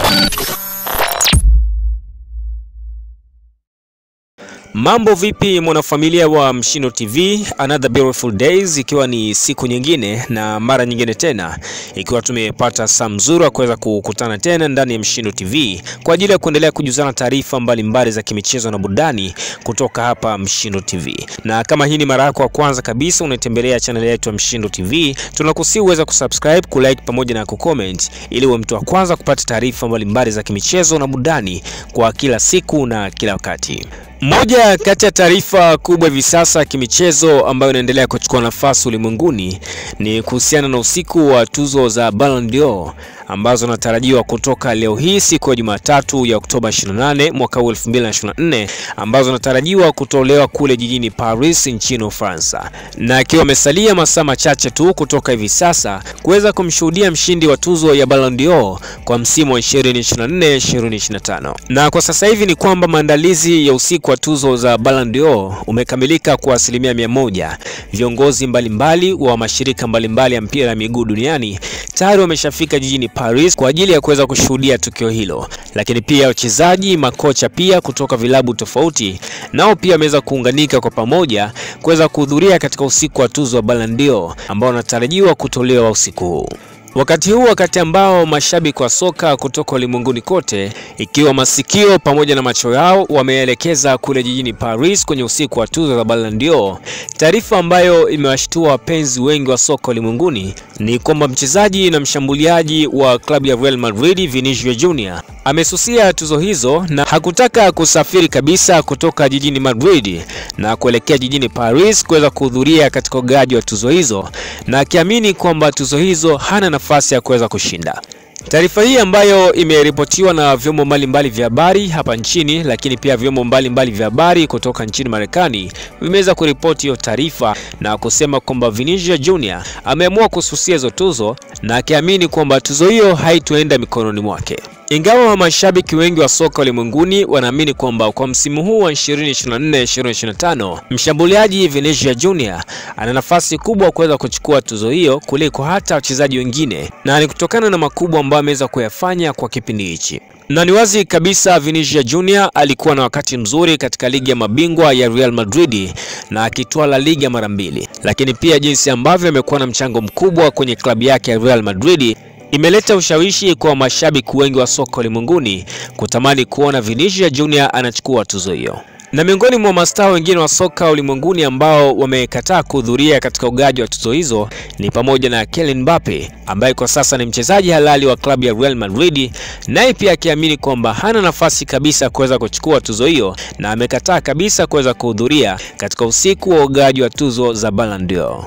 Podcast. Mambo vipi mwanafamilia wa Mshino TV, another beautiful days, ikiwa ni siku nyingine na mara nyingine tena, ikiwa tumepata saa mzuri wa kuweza kukutana tena ndani ya Mshino TV kwa ajili ya kuendelea kujuzana taarifa mbalimbali za kimichezo na burudani kutoka hapa Mshino TV. Na kama hii ni mara yako ya kwanza kabisa unatembelea channel yetu ya Mshino TV, tunakusihi uweza kusubscribe, kulike pamoja na kucomment ili uwe mtu wa kwanza kupata taarifa mbalimbali za kimichezo na burudani kwa kila siku na kila wakati. Moja kati ya taarifa kubwa hivi sasa ya kimichezo ambayo inaendelea kuchukua nafasi ulimwenguni ni kuhusiana na usiku wa tuzo za Ballon d'Or ambazo zinatarajiwa kutoka leo hii siku ya Jumatatu ya Oktoba 28 mwaka 2024 ambazo zinatarajiwa kutolewa kule jijini Paris nchini Ufaransa, na akiwa amesalia masaa machache tu kutoka hivi sasa kuweza kumshuhudia mshindi wa tuzo ya Ballon d'Or kwa msimu wa 2024 2025. Na kwa sasa hivi ni kwamba maandalizi ya usiku wa tuzo za Ballon d'Or umekamilika kwa asilimia mia moja. Viongozi mbalimbali mbali wa mashirika mbalimbali ya mpira ya miguu duniani tayari wameshafika jijini Paris kwa ajili ya kuweza kushuhudia tukio hilo, lakini pia wachezaji, makocha pia kutoka vilabu tofauti nao pia wameweza kuunganika kwa pamoja kuweza kuhudhuria katika usiku wa tuzo wa Ballon d'Or ambao unatarajiwa kutolewa usiku huu. Wakati huu wakati ambao mashabiki wa soka kutoka ulimwenguni kote ikiwa masikio pamoja na macho yao wameelekeza kule jijini Paris kwenye usiku wa tuzo za Ballon d'Or, taarifa ambayo imewashtua wapenzi wengi wa soka ulimwenguni ni kwamba mchezaji na mshambuliaji wa klabu ya Real Madrid Vinicius Junior amesusia tuzo hizo na hakutaka kusafiri kabisa kutoka jijini Madrid na kuelekea jijini Paris kuweza kuhudhuria katika ugaji wa tuzo hizo, na akiamini kwamba tuzo hizo hana nafasi ya kuweza kushinda. Taarifa hii ambayo imeripotiwa na vyombo mbalimbali vya habari hapa nchini, lakini pia vyombo mbalimbali vya habari kutoka nchini Marekani vimeweza kuripoti hiyo taarifa na kusema kwamba Vinicius Junior ameamua kususia hizo tuzo na akiamini kwamba tuzo hiyo haitoenda mikononi mwake. Ingawa wa mashabiki wengi wa soka ulimwenguni wanaamini kwamba kwa msimu huu wa 2024-2025 mshambuliaji Vinicius Junior ana nafasi kubwa kuweza kuchukua tuzo hiyo kuliko hata wachezaji wengine, na ni kutokana na makubwa ambayo ameweza kuyafanya kwa kipindi hichi. Na ni wazi kabisa Vinicius Junior alikuwa na wakati mzuri katika ligi ya mabingwa ya Real Madrid na akitwaa La Liga mara mbili, lakini pia jinsi ambavyo amekuwa na mchango mkubwa kwenye klabu yake ya Real Madrid imeleta ushawishi kwa mashabiki wengi wa soka ulimwenguni kutamani kuona Vinicius Junior anachukua tuzo hiyo. Na miongoni mwa mastaa wengine wa soka ulimwenguni ambao wamekataa kuhudhuria katika ugaji wa tuzo hizo ni pamoja na Kylian Mbappe ambaye kwa sasa ni mchezaji halali wa klabu ya Real Madrid, naye pia akiamini kwamba hana nafasi kabisa kuweza kuchukua tuzo hiyo na amekataa kabisa kuweza kuhudhuria katika usiku wa ugaji wa tuzo za Ballon d'Or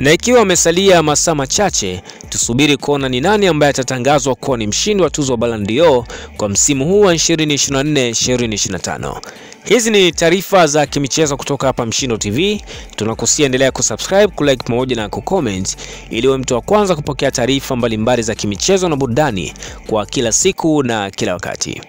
na ikiwa amesalia masaa machache, tusubiri kuona ni nani ambaye atatangazwa kuwa ni mshindi wa tuzo wa Ballon d'Or kwa msimu huu wa 2024 2025. Hizi ni taarifa za kimichezo kutoka hapa Mshindo TV. Tunakusia endelea kusubscribe, kulike pamoja na kucomment ili uwe mtu wa kwanza kupokea taarifa mbalimbali za kimichezo na burudani kwa kila siku na kila wakati.